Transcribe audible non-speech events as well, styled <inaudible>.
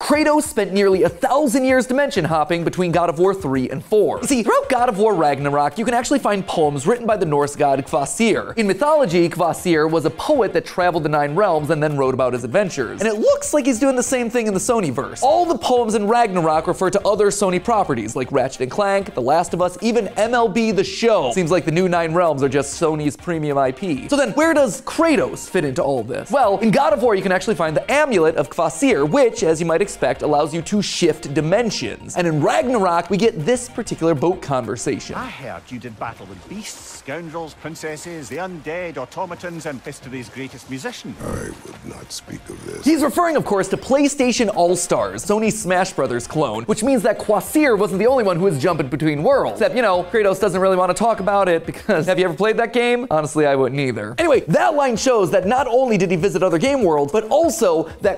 Kratos spent nearly a thousand years dimension hopping between God of War 3 and 4. See, throughout God of War Ragnarok, you can actually find poems written by the Norse god Kvasir. In mythology, Kvasir was a poet that traveled the Nine Realms and then wrote about his adventures. And it looks like he's doing the same thing in the Sonyverse. All the poems in Ragnarok refer to other Sony properties like Ratchet and Clank, The Last of Us, even MLB The Show. Seems like the new Nine Realms are just Sony's premium IP. So then, where does Kratos fit into all this? Well, in God of War, you can actually find the Amulet of Kvasir, which, as you might expect, allows you to shift dimensions. And in Ragnarok, we get this particular boat conversation. I heard you did battle with beasts, scoundrels, princesses, the undead, automatons, and history's greatest musician. I would not speak of this. He's referring, of course, to PlayStation All Stars, Sony's Smash Brothers clone, which means that Kvasir wasn't the only one who was jumping between worlds. Except, you know, Kratos doesn't really want to talk about it because <laughs> have you ever played that game? Honestly, I wouldn't either. Anyway, that line shows that not only did he visit other game worlds, but also that